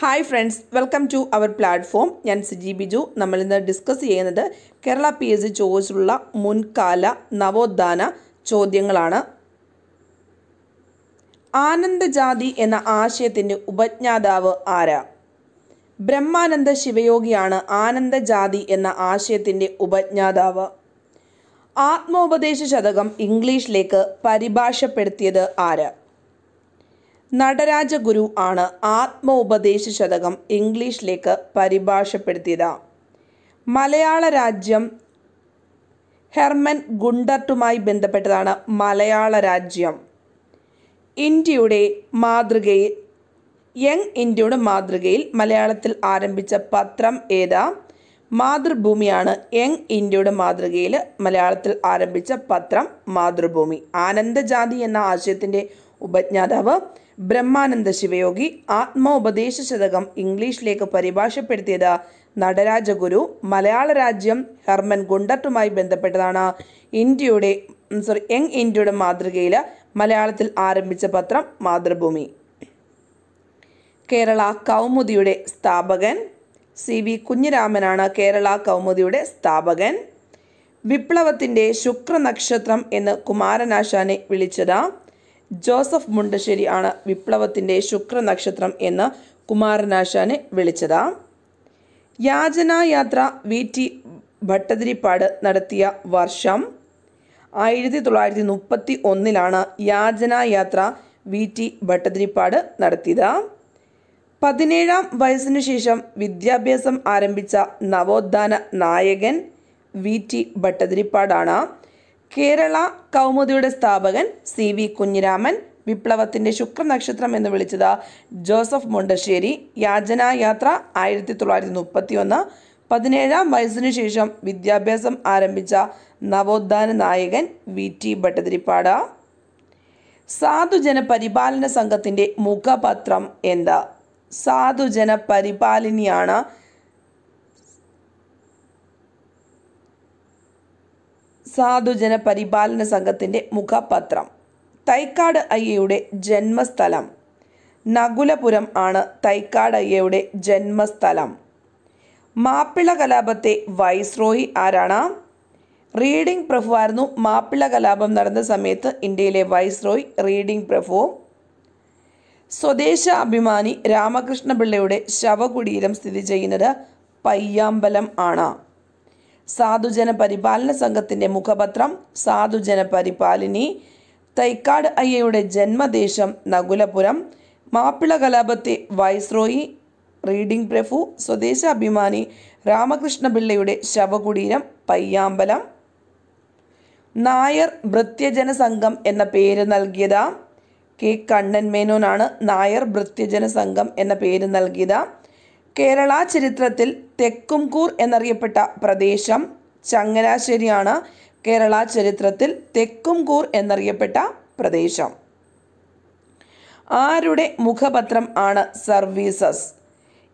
Hi friends welcome to our platform ഞാൻ സിജി ബിജു. നമ്മളിന്ന് discuss ചെയ്യുന്നത് കേരള പി എസ് സി ചോദിച്ചിട്ടുള്ള മുൻകാല നവോത്ഥാന ചോദ്യങ്ങളാണ്. ആനന്ദജാതി എന്ന ആശയത്തിന്റെ ഉപജ്ഞാതാവ് ആരാ? ബ്രഹ്മാനന്ദ ശിവയോഗിയാണ് ആനന്ദജാതി എന്ന ആശയത്തിന്റെ ഉപജ്ഞാതാവ്. ആത്മോപദേശ ശതകം ഇംഗ്ലീഷിലേക്ക് പരിഭാഷപ്പെടുത്തിയത് ആര്? നടരാജഗുരു ആണ് ആത്മോപദേശ ശതകം ഇംഗ്ലീഷിലേക്ക് പരിഭാഷപ്പെടുത്തിയത്. മലയാള രാജ്യം ഹെർമൻ ഗുണ്ടർട്ടുമായി ബന്ധപ്പെട്ടതാണ് മലയാള രാജ്യം. ഇന്ത്യയുടെ മാതൃകയിൽ യങ് ഇന്ത്യയുടെ മാതൃകയിൽ മലയാളത്തിൽ ആരംഭിച്ച പത്രം ഏതാ? മാതൃഭൂമിയാണ് യങ് ഇന്ത്യയുടെ മാതൃകയിൽ മലയാളത്തിൽ ആരംഭിച്ച പത്രം മാതൃഭൂമി. ആനന്ദജാതി എന്ന ആശയത്തിന്റെ ഉപജ്ഞാതാവ് ബ്രഹ്മാനന്ദ ശിവയോഗി ആത്മോപദേശ ശതകം ഇംഗ്ലീഷിലേക്ക് പരിഭാഷപ്പെടുത്തിയത് നടരാജഗുരു മലയാള രാജ്യം ഹെർമൻ ഗുണ്ടർട്ടുമായി ബന്ധപ്പെട്ടതാണ്. ഇന്ത്യയുടെ സോറി യങ് ഇന്ത്യയുടെ മാതൃകയിൽ മലയാളത്തിൽ ആരംഭിച്ച പത്രം മാതൃഭൂമി. കേരള കൗമുദിയുടെ സ്ഥാപകൻ സി വി കുഞ്ഞിരാമനാണ് കേരള കൗമുദിയുടെ സ്ഥാപകൻ. വിപ്ലവത്തിന്റെ ശുക്രനക്ഷത്രം എന്ന് കുമാരനാശാനെ വിളിച്ചത്. ജോസഫ് മുണ്ടശ്ശേരി ആണ് വിപ്ലവത്തിന്റെ ശുക്രനക്ഷത്രം എന്ന് കുമാരനാശാനെ വിളിച്ചത്. യാചനായാത്ര വി. ടി. ഭട്ടതിരിപ്പാട് നടത്തിയ വർഷം ആയിരത്തി തൊള്ളായിരത്തി മുപ്പത്തി ഒന്നിലാണ് യാചനായാത്ര വി. ടി. ഭട്ടതിരിപ്പാട് നടത്തിയത്. പതിനേഴാം വയസ്സിനു ശേഷം വിദ്യാഭ്യാസം ആരംഭിച്ച നവോത്ഥാന നായകൻ വി. ടി. ഭട്ടതിരിപ്പാടാണ്. കേരള കൗമുദിയുടെ സ്ഥാപകൻ സി വി കുഞ്ഞിരാമൻ വിപ്ലവത്തിന്റെ ശുക്രനക്ഷത്രം എന്ന് വിളിച്ചത് ജോസഫ് മുണ്ടശ്ശേരി യാചനായാത്ര ആയിരത്തി തൊള്ളായിരത്തി മുപ്പത്തി ഒന്ന് പതിനേഴാം വയസ്സിനു ശേഷം വിദ്യാഭ്യാസം ആരംഭിച്ച നവോത്ഥാന നായകൻ വി ടി ഭട്ടതിരിപ്പാട്. സാധുജന പരിപാലന സംഘത്തിന്റെ മുഖപത്രം എന്താ? സാധുജന പരിപാലിനിയാണ് സാധുജന പരിപാലന സംഘത്തിന്റെ മുഖപത്രം. തൈക്കാട് അയ്യയുടെ ജന്മസ്ഥലം. നകുലപുരം ആണ് തൈക്കാട് അയ്യയുടെ ജന്മസ്ഥലം. മാപ്പിള കലാപത്തെ വൈസ്രോയി ആരാണ്? റീഡിംഗ് പ്രഭു ആയിരുന്നു മാപ്പിള കലാപം നടന്ന സമയത്ത് ഇന്ത്യയിലെ വൈസ്രോയി റീഡിംഗ് പ്രഭു. സ്വദേശ അഭിമാനി രാമകൃഷ്ണപിള്ളയുടെ ശവകുടീരം സ്ഥിതി ചെയ്യുന്നത് പയ്യാമ്പലം ആണ്. സാധുജന പരിപാലന സംഘത്തിന്റെ മുഖപത്രം സാധുജന പരിപാലിനി തൈക്കാട് അയ്യയുടെ ജന്മദേശം നകുലപുരം മാപ്പിള കലാപത്തെ വൈസ്രോയി റീഡിംഗ് പ്രഫു സ്വദേശാഭിമാനി രാമകൃഷ്ണപിള്ളയുടെ ശവകുടീരം പയ്യാമ്പലം. നായർ ഭൃത്യജന സംഘം എന്ന പേര് നൽകിയത്. കെ. കണ്ണൻ മേനോനാണ് നായർ ഭൃത്യജന സംഘം എന്ന പേര് നൽകിയത്. കേരള ചരിത്രത്തിൽ തെക്കുംകൂർ എന്നറിയപ്പെട്ട പ്രദേശം ചങ്ങനാശ്ശേരിയാണ് കേരള ചരിത്രത്തിൽ തെക്കുംകൂർ എന്നറിയപ്പെട്ട പ്രദേശം. ആരുടെ മുഖപത്രം ആണ് സർവീസസ്?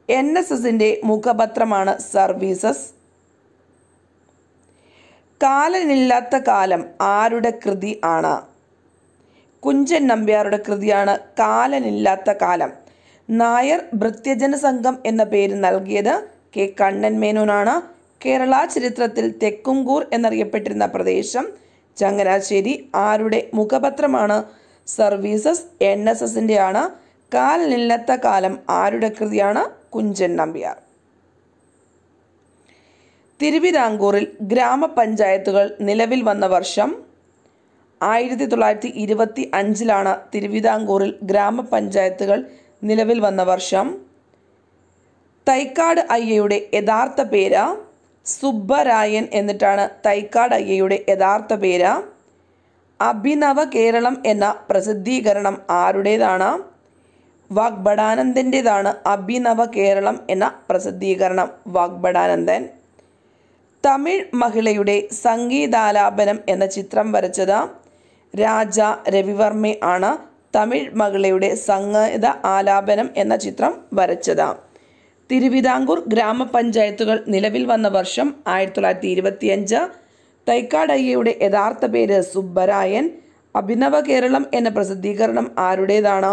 എൻ എസ് എസിന്റെ മുഖപത്രമാണ് സർവീസസ്. കാലനില്ലാത്ത കാലം ആരുടെ കൃതി ആണ്? കുഞ്ചൻ നമ്പ്യാരുടെ കൃതിയാണ് കാലനില്ലാത്ത കാലം. നായർ ഭൃത്യജന സംഘം എന്ന പേര് നൽകിയത് കെ. കണ്ണൻ മേനോനാണ്. കേരള ചരിത്രത്തിൽ തെക്കുംകൂർ എന്നറിയപ്പെട്ടിരുന്ന പ്രദേശം. ചങ്ങനാശ്ശേരി ആരുടെ മുഖപത്രമാണ്? സർവീസസ് എൻ എസ് എസിന്റെ ആണ് കാൽ കാലനില്ലാത്ത കാലം ആരുടെ കൃതിയാണ്? കുഞ്ചൻ നമ്പ്യാർ. തിരുവിതാംകൂറിൽ ഗ്രാമപഞ്ചായത്തുകൾ നിലവിൽ വന്ന വർഷം ആയിരത്തി തൊള്ളായിരത്തി ഇരുപത്തി അഞ്ചിലാണ് തിരുവിതാംകൂറിൽ ഗ്രാമപഞ്ചായത്തുകൾ നിലവിൽ വന്ന വർഷം. തൈക്കാട് അയ്യയുടെ യഥാർത്ഥ പേര് സുബ്ബരായൻ എന്നിട്ടാണ് തൈക്കാട് അയ്യയുടെ യഥാർത്ഥ പേര്. അഭിനവ കേരളം എന്ന പ്രസിദ്ധീകരണം ആരുടേതാണ്? വാഗ്ബടാനന്ദന്റെതാണ് അഭിനവ കേരളം എന്ന പ്രസിദ്ധീകരണം വാഗ്ബടാനന്ദൻ തമിഴ് മഹിളയുടെ സംഗീതാലാപനം എന്ന ചിത്രം വരച്ചത് രാജ രവിവർമ്മ ആണ്. തമിഴ് മകളയുടെ സംഗീത ആലാപനം എന്ന ചിത്രം വരച്ചത്. തിരുവിതാംകൂർ ഗ്രാമപഞ്ചായത്തുകൾ നിലവിൽ വന്ന വർഷം ആയിരത്തി തൊള്ളായിരത്തി ഇരുപത്തിയഞ്ച് തൈക്കാടയ്യയുടെ യഥാർത്ഥ പേര് സുബ്ബരായൻ അഭിനവ കേരളം എന്ന പ്രസിദ്ധീകരണം ആരുടേതാണ്?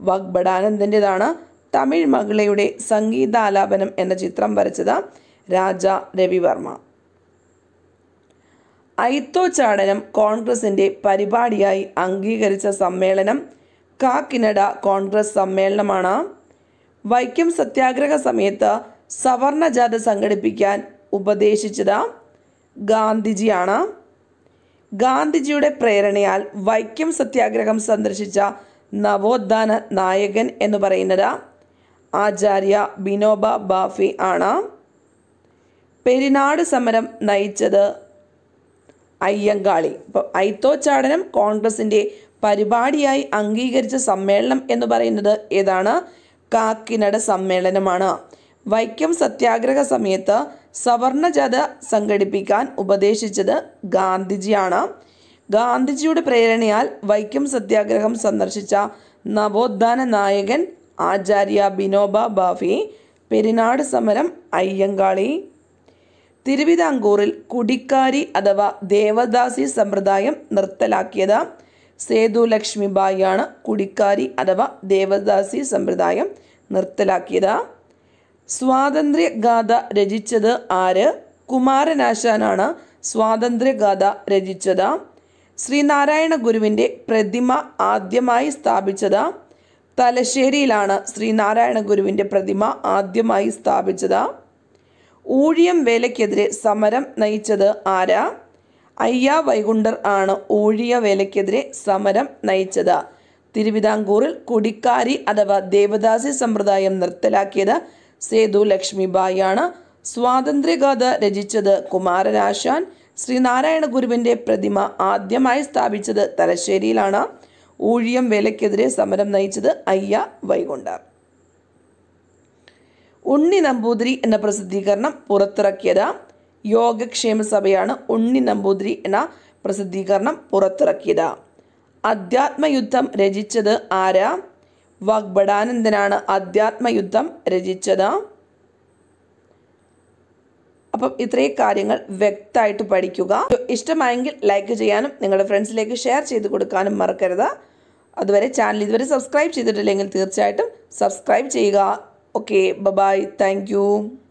വക്ബടാനന്ദന്റെതാണ് തമിഴ് മകളയുടെ സംഗീതാലാപനം എന്ന ചിത്രം വരച്ചത് രാജ രവിവർമ്മ. ഐത്തോ ചാടനം കോൺഗ്രസിന്റെ പരിപാടിയായി അംഗീകരിച്ച സമ്മേളനം കാക്കിനഡ കോൺഗ്രസ് സമ്മേളനമാണ്. വൈക്കം സത്യാഗ്രഹ സമയത്ത് സവർണ ജാഥ സംഘടിപ്പിക്കാൻ ഉപദേശിച്ചത് ഗാന്ധിജിയാണ്. ഗാന്ധിജിയുടെ പ്രേരണയാൽ വൈക്കം സത്യാഗ്രഹം സന്ദർശിച്ച നവോത്ഥാന നായകൻ എന്ന് പറയുന്നത് ആചാര്യ ബിനോബ ബാഫി ആണ്. പെരിനാട് സമരം നയിച്ചത് അയ്യങ്കാളി. ഇപ്പോൾ ഐത്തോച്ചാടനം കോൺഗ്രസിന്റെ പരിപാടിയായി അംഗീകരിച്ച സമ്മേളനം എന്ന് പറയുന്നത് ഏതാണ്? കാക്കിനട സമ്മേളനമാണ്. വൈക്കം സത്യാഗ്രഹ സമയത്ത് സവർണ ജാഥ സംഘടിപ്പിക്കാൻ ഉപദേശിച്ചത് ഗാന്ധിജിയാണ്. ഗാന്ധിജിയുടെ പ്രേരണയാൽ വൈക്കം സത്യാഗ്രഹം സന്ദർശിച്ച നവോത്ഥാന നായകൻ ആചാര്യ ബിനോബ ബാഫി പെരിനാട് സമരം അയ്യങ്കാളി തിരുവിതാംകൂറിൽ കുടിക്കാരി അഥവാ ദേവദാസി സമ്പ്രദായം നിർത്തലാക്കിയത്. സേതു ലക്ഷ്മിബായിയാണ് കുടിക്കാരി അഥവാ ദേവദാസി സമ്പ്രദായം നിർത്തലാക്കിയത്. സ്വാതന്ത്ര്യഗാഥ രചിച്ചത് ആര്? കുമാരനാശാനാണ് സ്വാതന്ത്ര്യഗാഥ രചിച്ചത്. ശ്രീനാരായണ ഗുരുവിന്റെ പ്രതിമ ആദ്യമായി സ്ഥാപിച്ചത്. തലശ്ശേരിയിലാണ് ശ്രീനാരായണ ഗുരുവിന്റെ പ്രതിമ ആദ്യമായി സ്ഥാപിച്ചത്. ഊഴിയം വേലയ്ക്കെതിരെ സമരം നയിച്ചത് ആരാ? അയ്യ വൈകുണ്ടർ ആണ് ഊഴിയ വേലയ്ക്കെതിരെ സമരം നയിച്ചത്. തിരുവിതാംകൂറിൽ കുടിക്കാരി അഥവാ ദേവദാസി സമ്പ്രദായം നിർത്തലാക്കിയത് സേതു ലക്ഷ്മിബായിയാണ്. സ്വാതന്ത്ര്യഗാഥ രചിച്ചത് കുമാരനാശാൻ. ശ്രീനാരായണ ഗുരുവിന്റെ പ്രതിമ ആദ്യമായി സ്ഥാപിച്ചത് തലശ്ശേരിയിലാണ്. ഊഴിയം വേലയ്ക്കെതിരെ സമരം നയിച്ചത് അയ്യ വൈകുണ്ഠർ. ഉണ്ണി നമ്പൂതിരി എന്ന പ്രസിദ്ധീകരണം പുറത്തിറക്കിയത്. യോഗക്ഷേമ സഭയാണ് ഉണ്ണി നമ്പൂതിരി എന്ന പ്രസിദ്ധീകരണം പുറത്തിറക്കിയത്. അധ്യാത്മയുദ്ധം രചിച്ചത് ആരാ? വാഗ്ബടാനന്ദനാണ് അധ്യാത്മയുദ്ധം രചിച്ചത്. അപ്പം ഇത്രയും കാര്യങ്ങൾ വ്യക്തമായിട്ട് പഠിക്കുക. ഇഷ്ടമായെങ്കിൽ ലൈക്ക് ചെയ്യാനും നിങ്ങളുടെ ഫ്രണ്ട്സിലേക്ക് ഷെയർ ചെയ്ത് കൊടുക്കാനും മറക്കരുത്. അതുവരെ ചാനൽ ഇതുവരെ സബ്സ്ക്രൈബ് ചെയ്തിട്ടില്ലെങ്കിൽ തീർച്ചയായിട്ടും സബ്സ്ക്രൈബ് ചെയ്യുക. Okay, bye bye. Thank you.